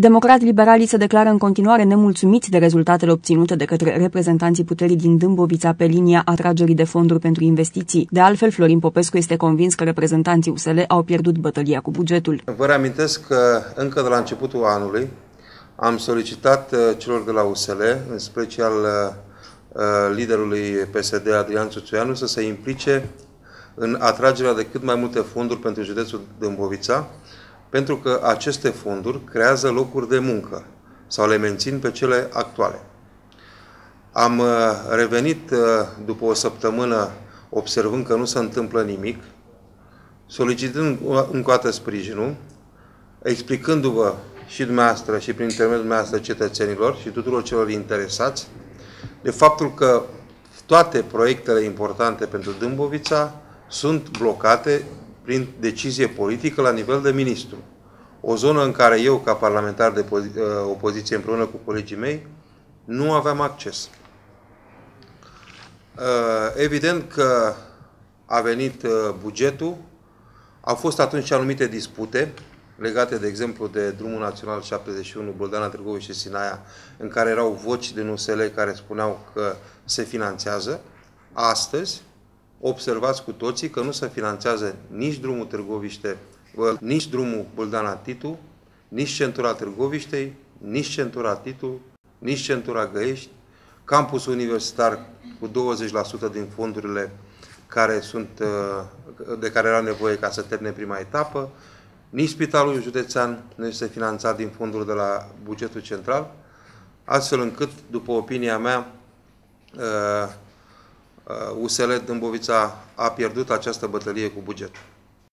Democrat-liberalii se declară în continuare nemulțumiți de rezultatele obținute de către reprezentanții puterii din Dâmbovița pe linia atragerii de fonduri pentru investiții. De altfel, Florin Popescu este convins că reprezentanții USL au pierdut bătălia cu bugetul. Vă reamintesc că încă de la începutul anului am solicitat uh, celor de la USL, în special uh, uh, liderului PSD Adrian Țuțuianu, să se implice în atragerea de cât mai multe fonduri pentru județul Dâmbovița, pentru că aceste fonduri creează locuri de muncă sau le mențin pe cele actuale. Am uh, revenit uh, după o săptămână observând că nu se întâmplă nimic, solicitând încă o dată sprijinul, explicându-vă și dumneavoastră și prin intermediul dumneavoastră cetățenilor și tuturor celor interesați de faptul că toate proiectele importante pentru Dâmbovița sunt blocate prin decizie politică la nivel de ministru. O zonă în care eu, ca parlamentar de uh, opoziție împreună cu colegii mei, nu aveam acces. Uh, evident că a venit uh, bugetul, au fost atunci anumite dispute legate, de exemplu, de Drumul Național 71, Băldana, Târgoviște și Sinaia, în care erau voci din USL care spuneau că se finanțează. Astăzi, observați cu toții că nu se finanțează nici drumul Târgoviște, nici drumul Buldana-Titu, nici centura Târgoviștei, nici centura Titu, nici centura Găiești, campusul universitar cu 20% din fondurile care sunt, uh, de care era nevoie ca să termine prima etapă, nici spitalul județean nu este finanțat din fonduri de la bugetul central, astfel încât, după opinia mea, uh, USL Dâmbovița a pierdut această bătălie cu bugetul.